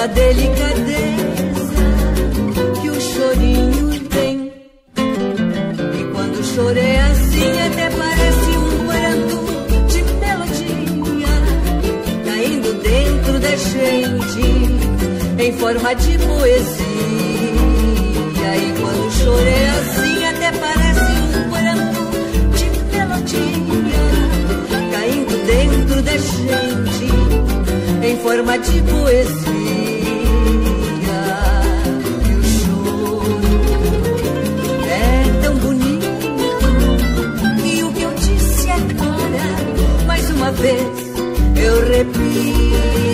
E toda a delicadeza que o chorinho tem. E quando chorei assim, até parece um pranto de melodia caindo dentro da gente em forma de poesia. E quando chorei assim, até parece um pranto de melodia caindo dentro da gente em forma de poesia. Eu repito.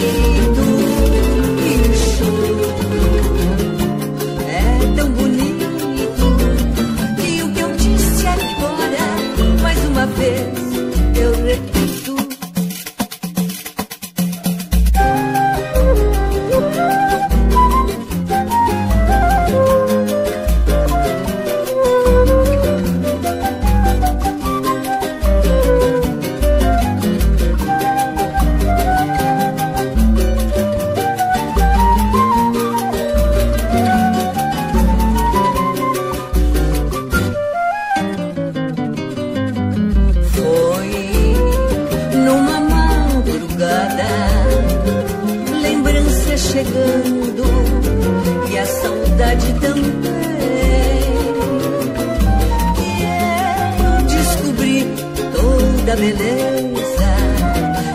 Toda a beleza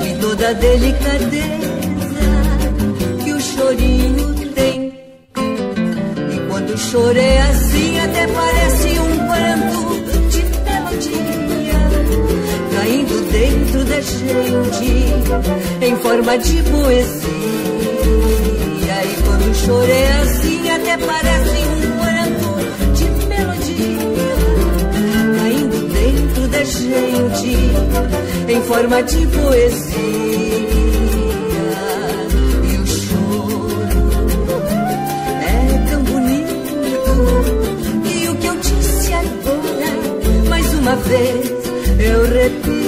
e toda delicadeza que o chorinho tem. E quando chorei assim, até parece um pranto de melodia caindo dentro da gente em forma de poesia. E quando chorei assim, até parece um gente em forma de poesia. E o choro é tão bonito. E o que eu disse agora, mais uma vez, eu repito.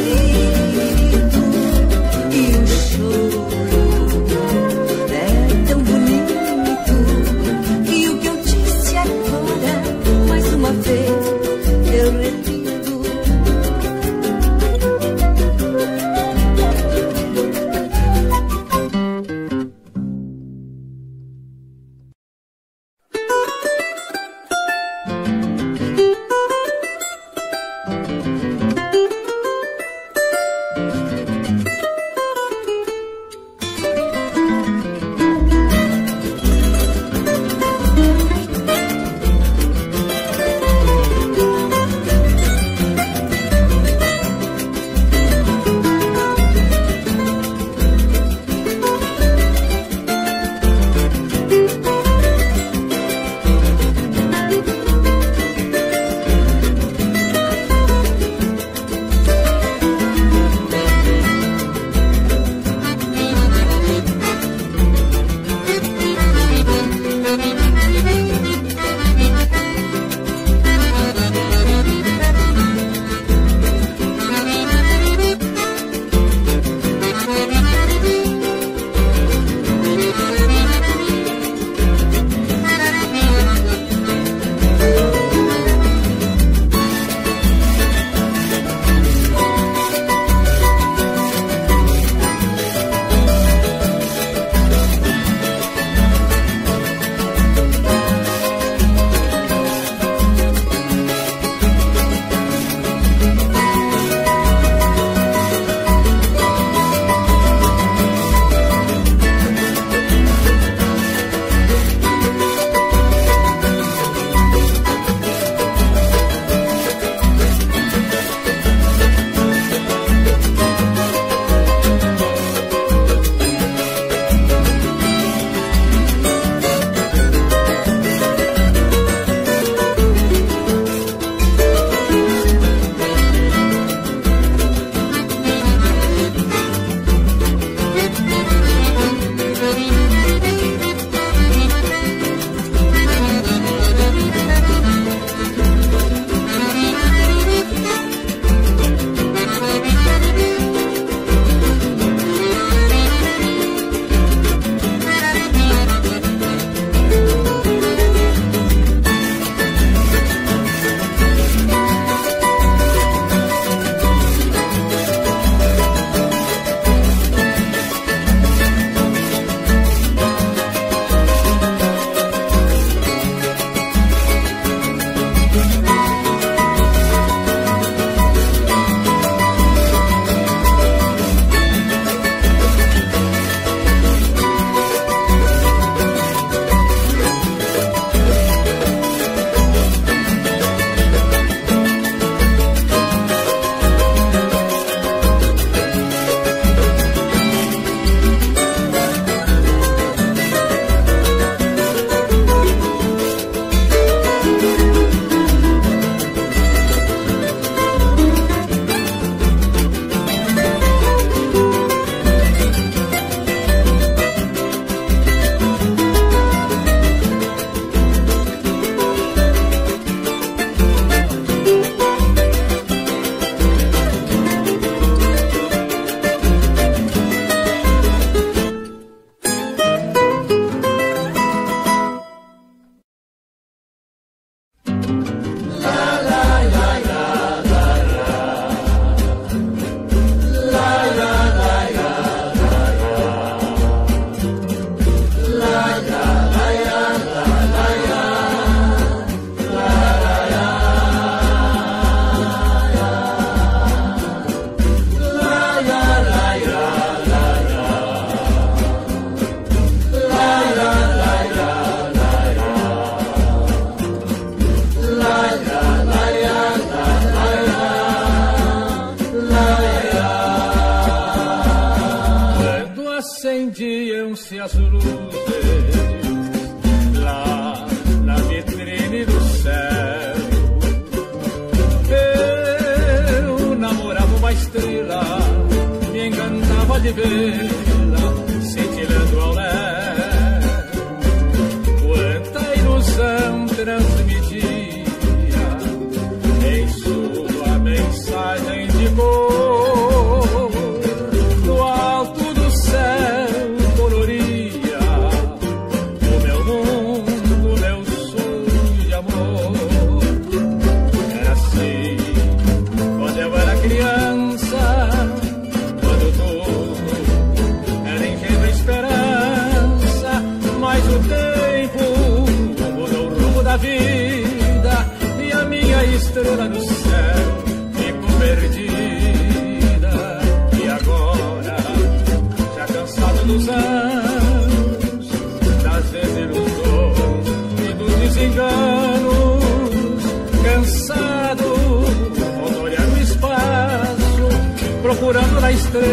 Amen.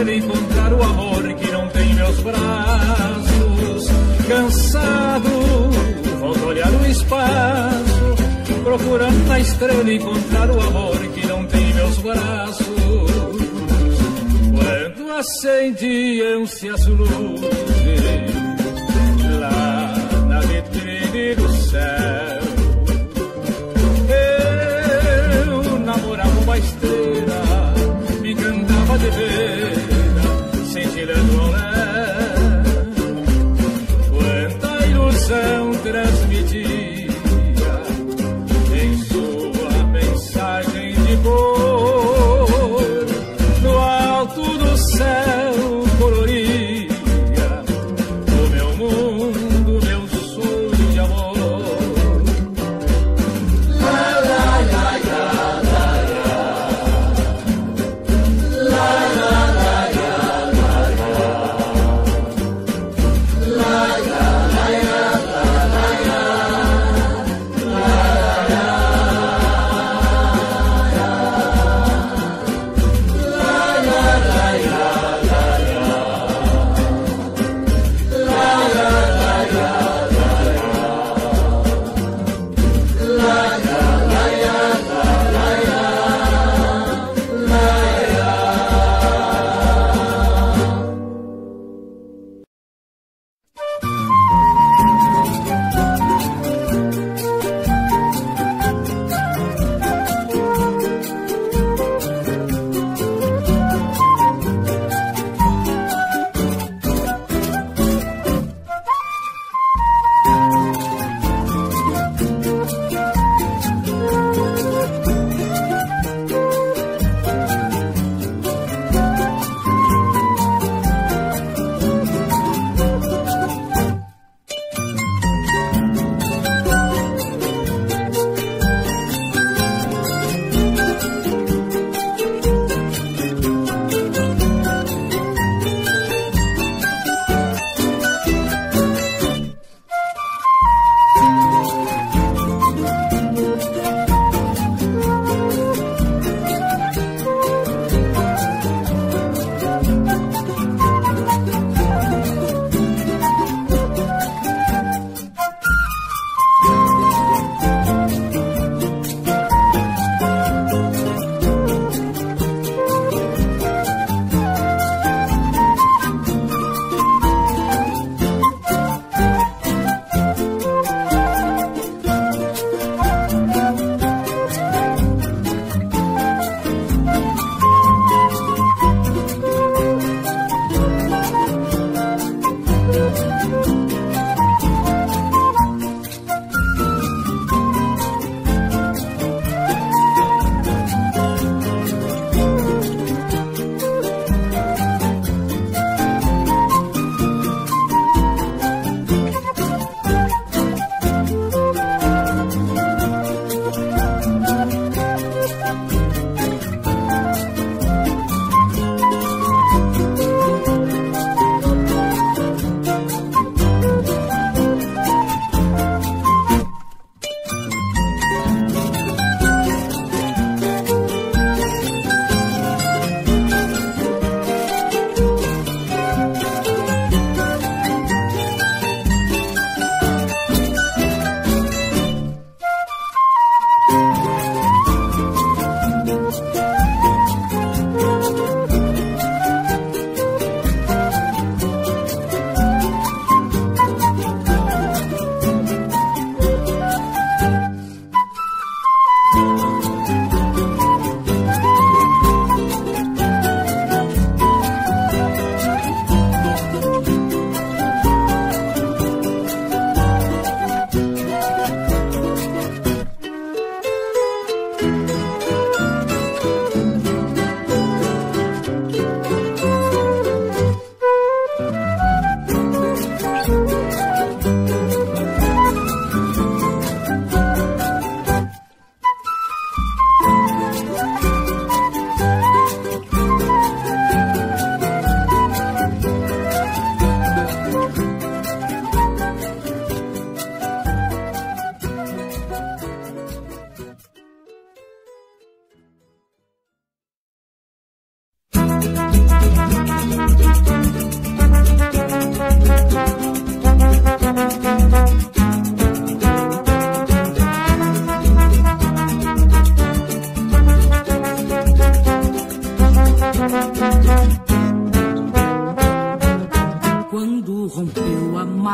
poder encontrar o amor que não tem meus braços. Cansado, volto a olhar o espaço, procurando na estrela encontrar o amor que não tem meus braços. Quando acendiam-se as luzes lá na vitrine do céu.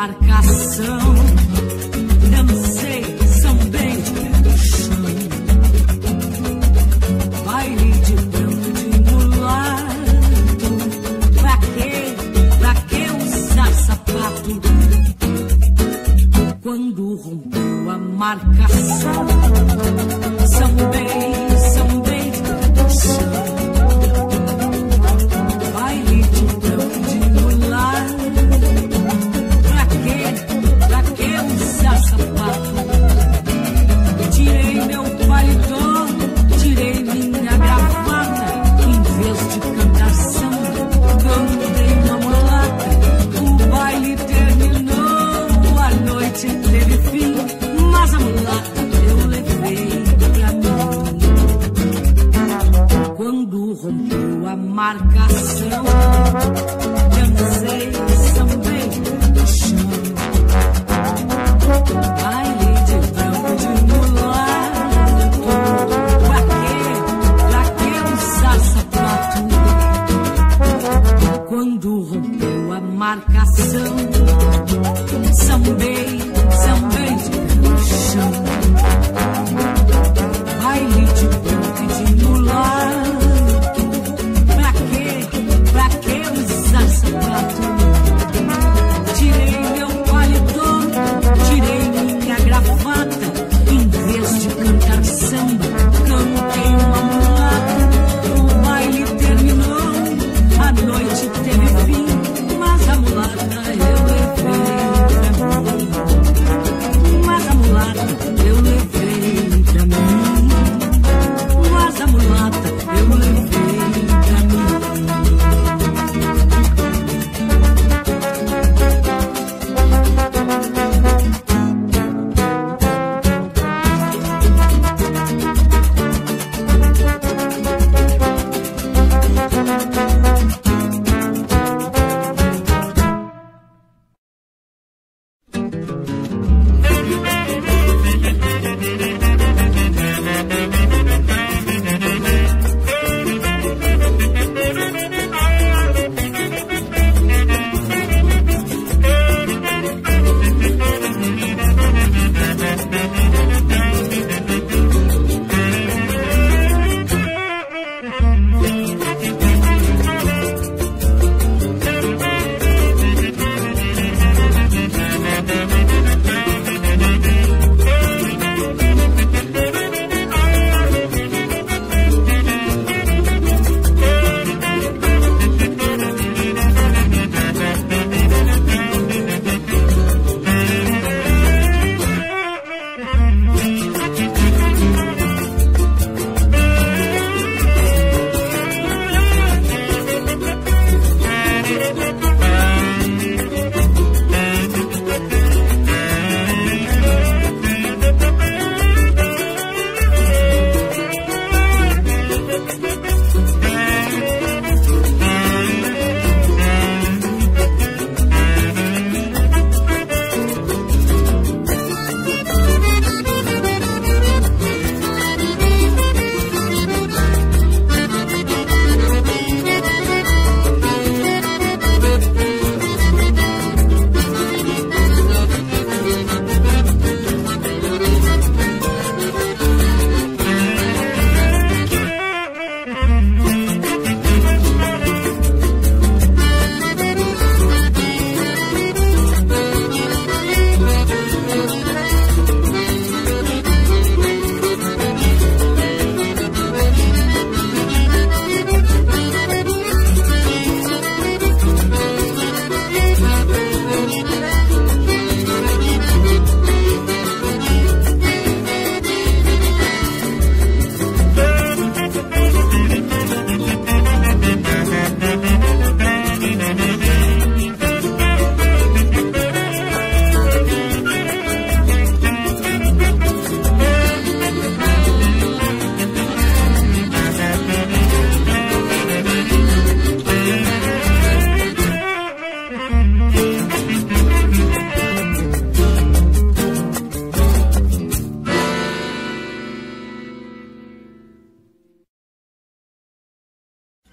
marcar.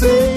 você.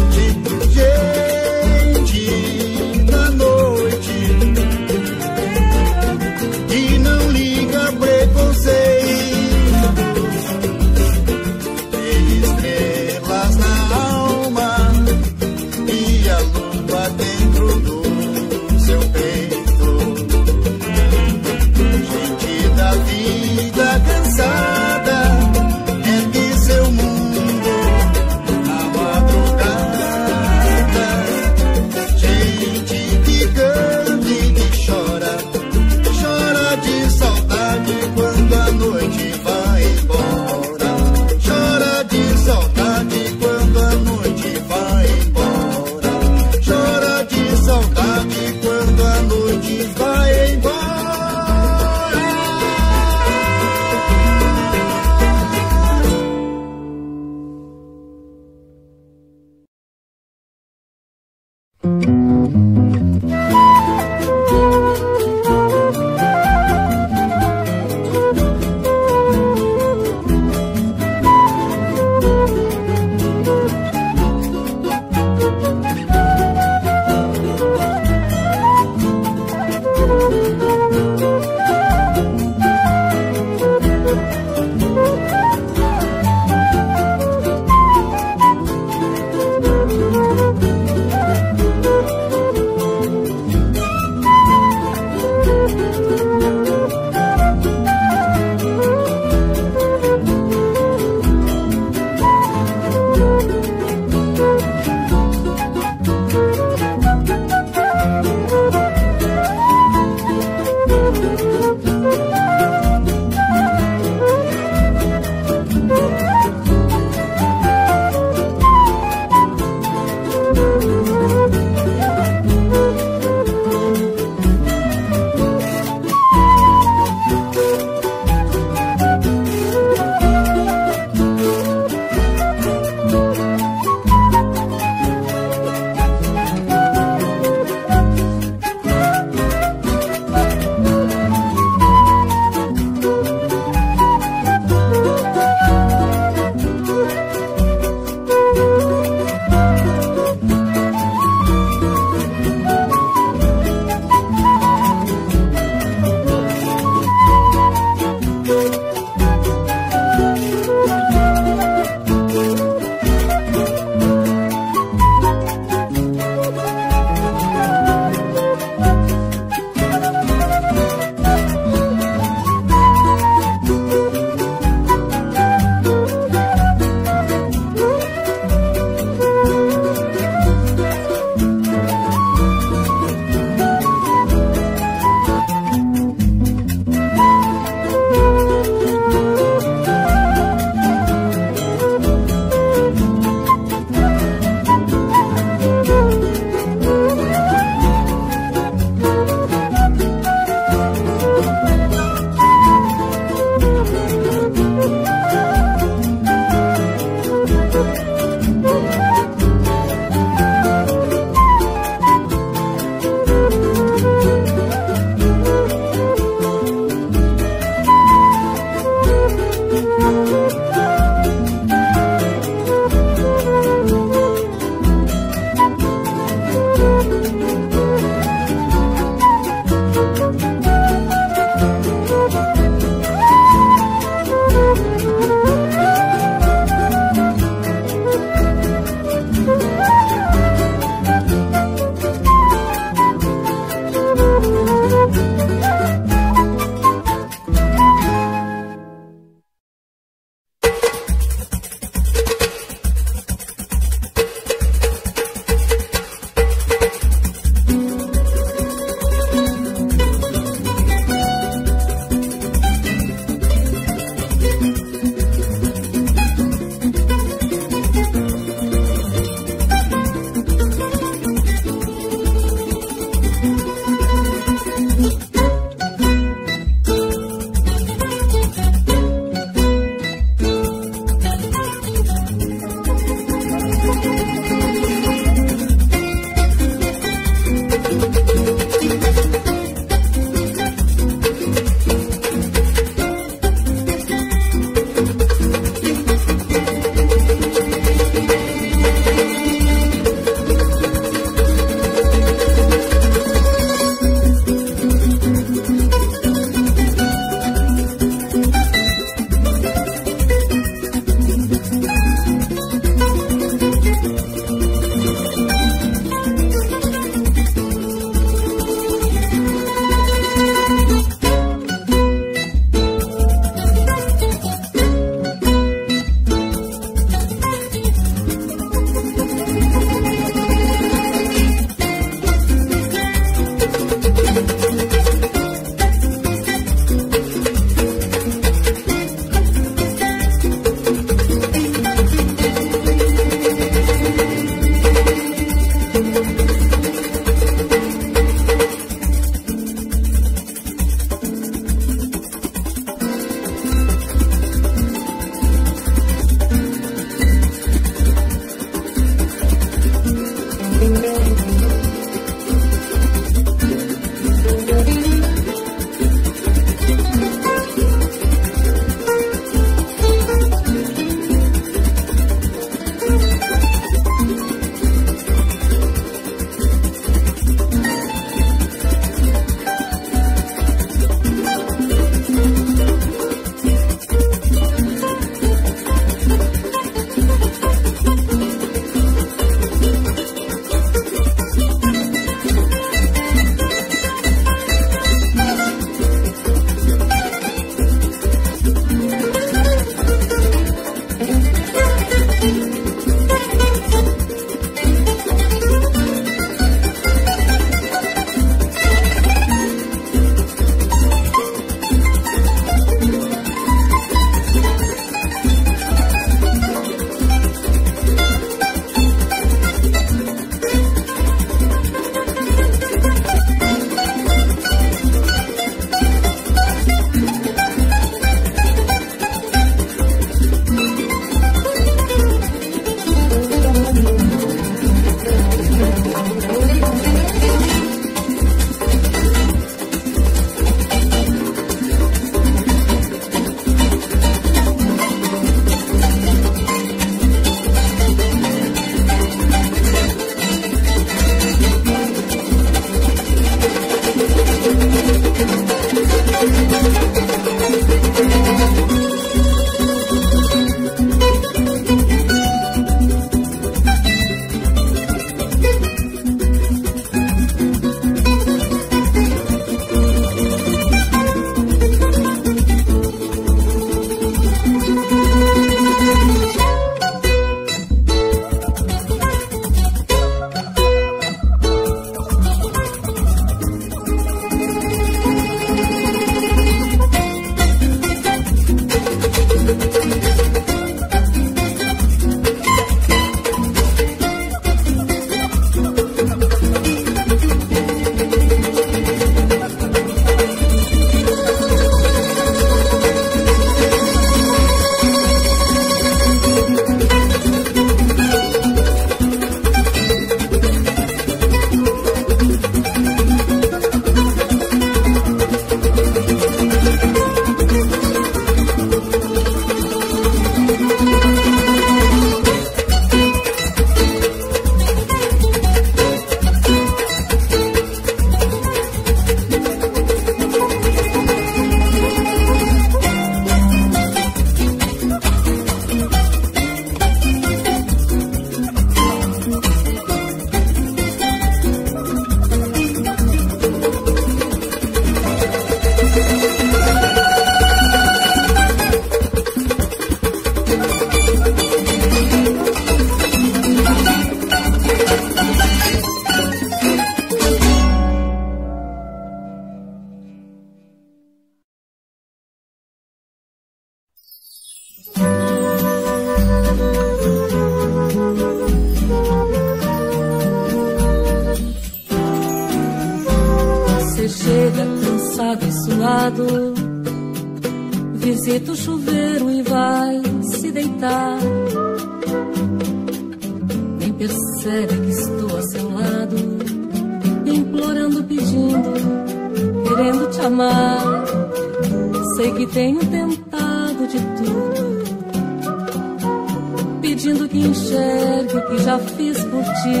Já fiz por ti.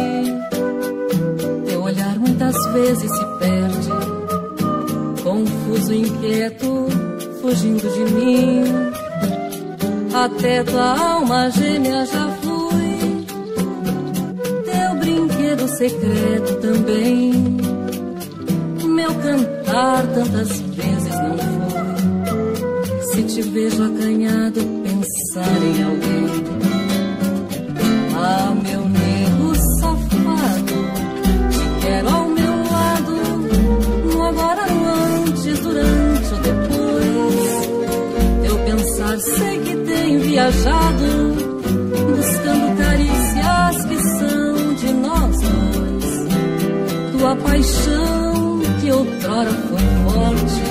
Teu olhar muitas vezes se perde, confuso, inquieto, fugindo de mim. Até tua alma gêmea já fui, teu brinquedo secreto também. Meu cantar tantas vezes não foi. Se te vejo acanhado, pensar em alguém. Viajado, buscando carícias que são de nós dois. Tua paixão que outrora foi forte,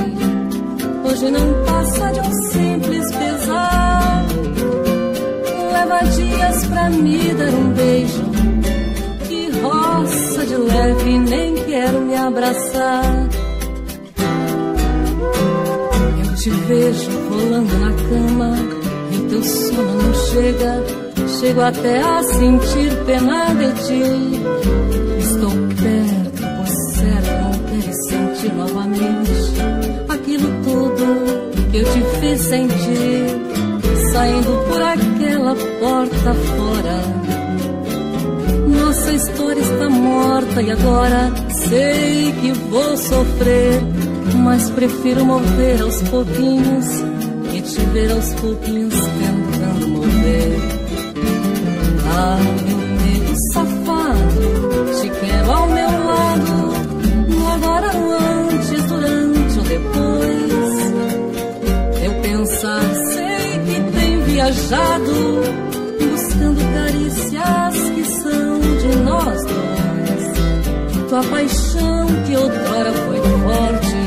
hoje não passa de um simples pesar. Leva dias pra me dar um beijo, que roça de leve, nem quero me abraçar. Eu te vejo rolando na cama e teu sono não chega. Chego até a sentir pena de ti. Estou perto, por certo, queres sentir novamente aquilo tudo que eu te fiz sentir. Saindo por aquela porta fora. Nossa história está morta e agora sei que vou sofrer. Mas prefiro morrer aos pouquinhos e te ver aos pouquinhos buscando carícias que são de nós dois. Tua paixão que outrora foi forte,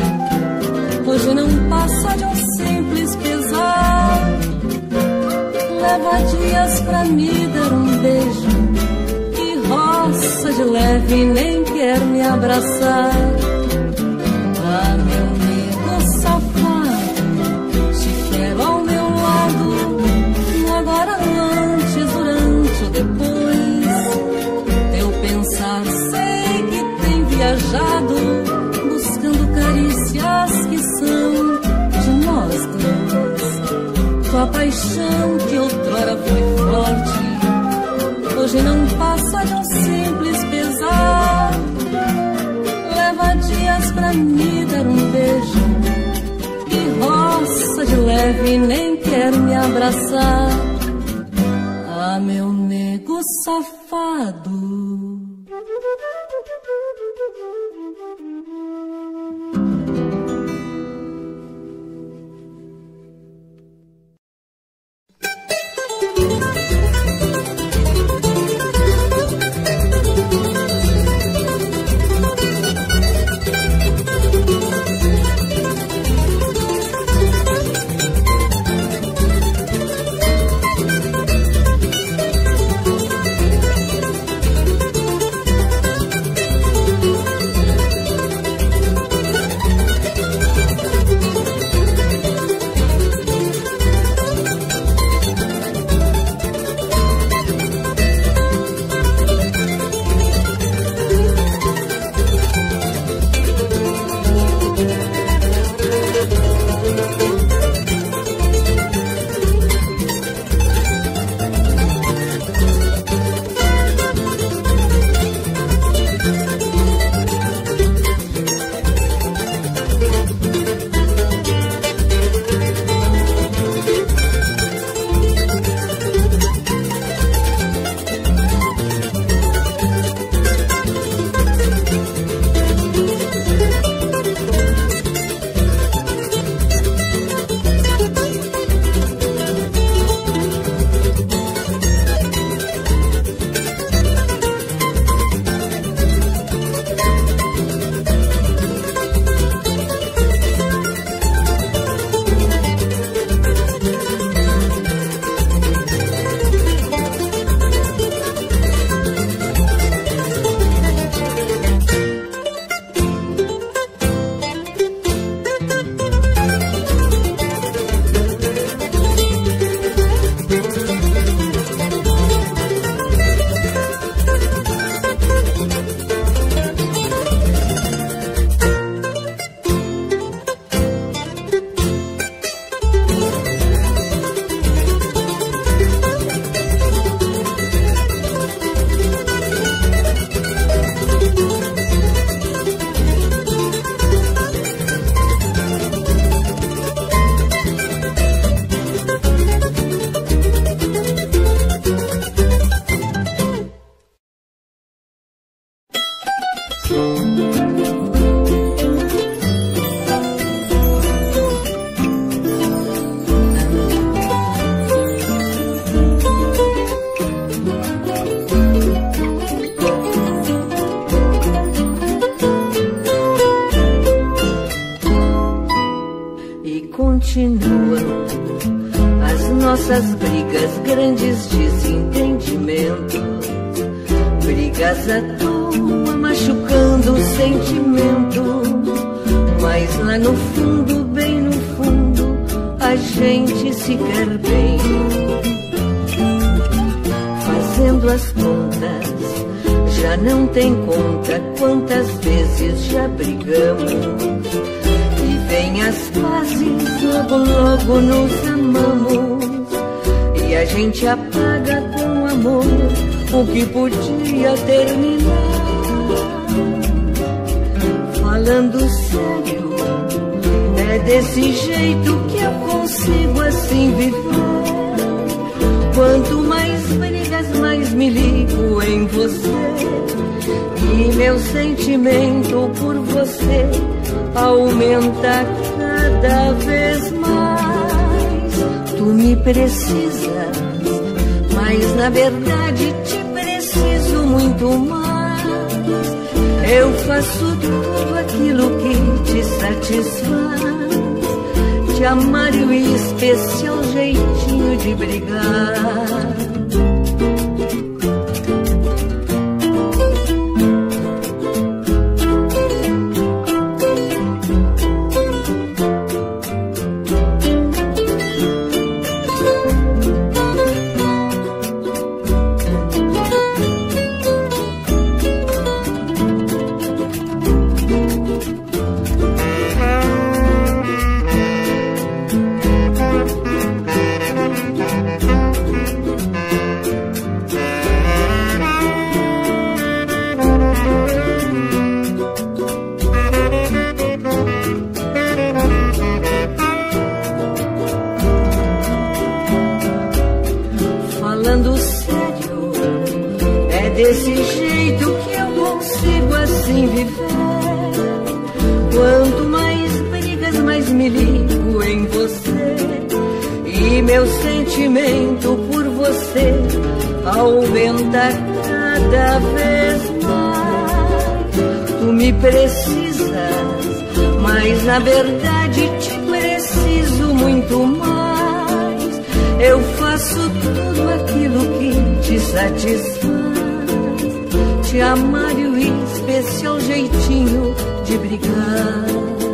hoje não passa de um simples pesar. Leva dias pra me leve, nem quer me abraçar. Ah, meu nego safado, quero ao meu lado, agora, antes, durante ou depois. Teu pensar, sei que tem viajado, buscando carícias que são de nós dois. Tua paixão que outrora foi pra me dar um beijo, que roça de leve, nem quero me abraçar. Ah, meu nego safado. Brigas à toa, machucando o sentimento. Mas lá no fundo, bem no fundo, a gente se quer bem. Fazendo as contas, já não tem conta quantas vezes já brigamos. E vem as pazes, logo, logo nos amamos a gente apaga com amor o que podia terminar. Falando sério, é desse jeito que eu consigo assim viver. Quanto mais brigas, mais me ligo em você. E meu sentimento por você aumenta cada vez mais. Tu me precisas mas na verdade te muito mais. Eu faço tudo aquilo que te satisfaz. Te amar e o especial jeitinho de brigar. sentimento por você aumenta cada vez mais. Tu me precisas, mas na verdade te preciso muito mais. Eu faço tudo aquilo que te satisfaz. Te amar e o especial jeitinho de brigar.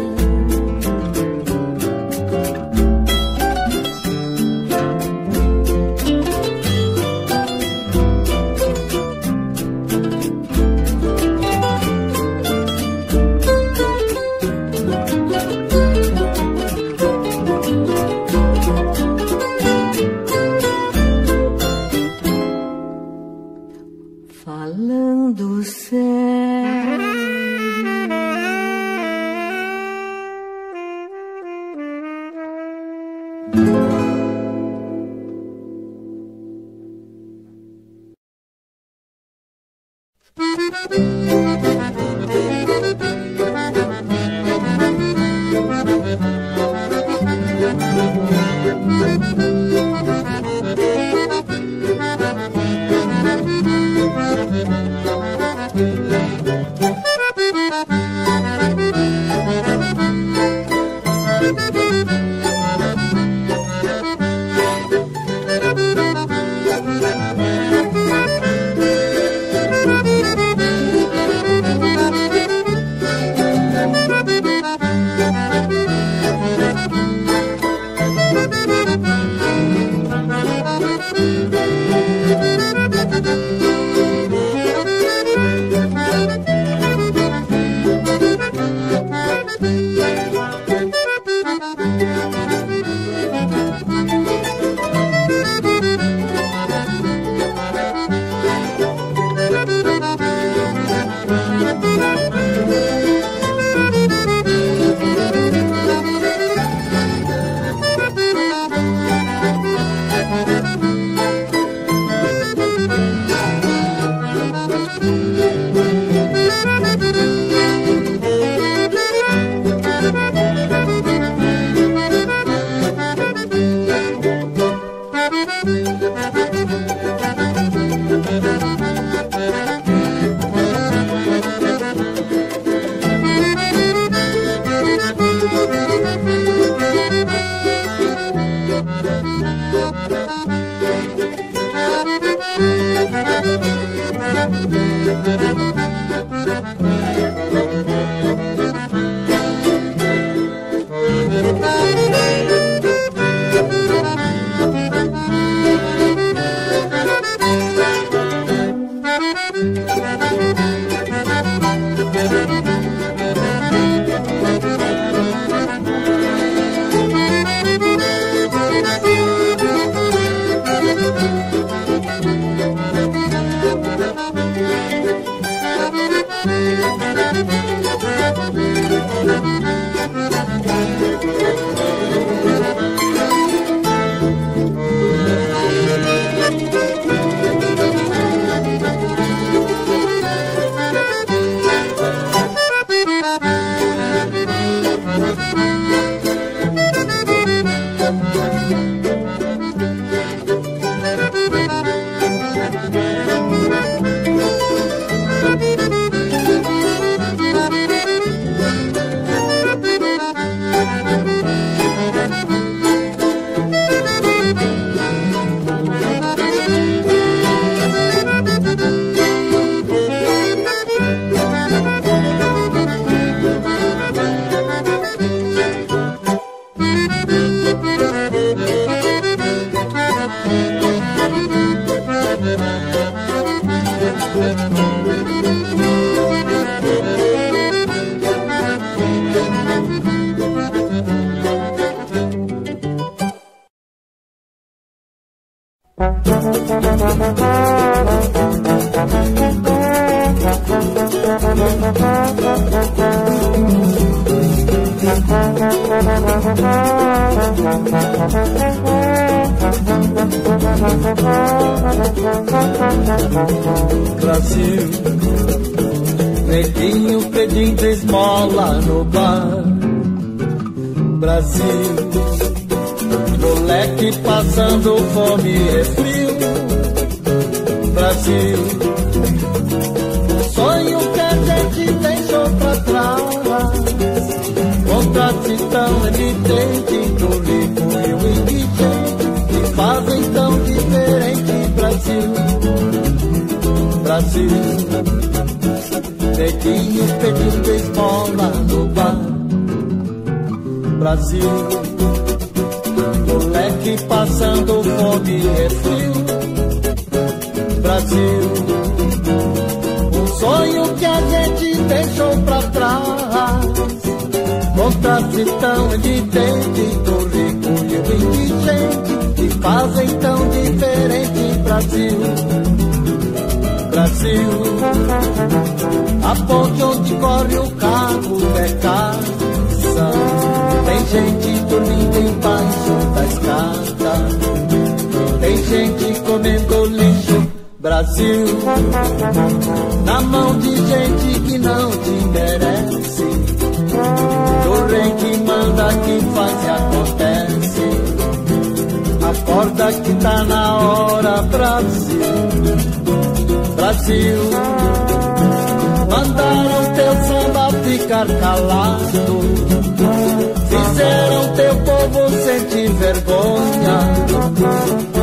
Brasil, neguinho pedindo esmola no bar. Brasil, moleque passando fome e frio. Brasil, sonho que a gente deixou pra trás. Contraste tão evidente do rico e o indigente que fazem tão diferente Brasil. Brasil, neguinho pedindo esmola no bar. Brasil, moleque passando fome e frio. Brasil, um sonho que a gente deixou pra trás. Contraste tão evidente do rico e do indigente que fazem tão diferente Brasil. Brasil, a ponte onde corre o carro é casa. Tem gente dormindo embaixo da escada. Tem gente comendo lixo. Brasil, na mão de gente que não te merece. Do rei que manda, que faz e acontece. Acorda que tá na hora, Brasil. Brasil, mandaram teu samba ficar calado. Sentir vergonha.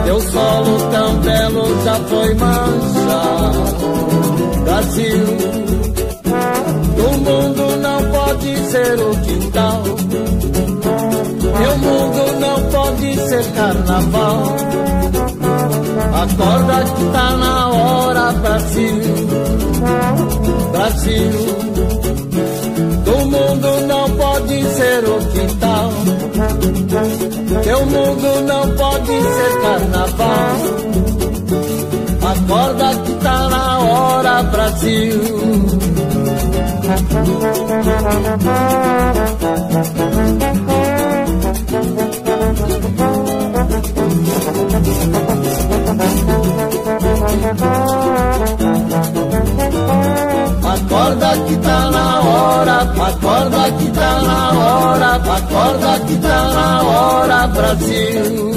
Teu solo tão belo já foi manchado. Brasil, o mundo não pode ser o quintal. Teu mundo não pode ser carnaval. Acorda que tá na hora, Brasil. Brasil, o mundo não pode ser o quintal. Teu mundo não pode ser carnaval. Acorda que tá na hora, Brasil. Acorda que tá na hora, acorda que tá na hora, acorda que tá na hora, Brasil.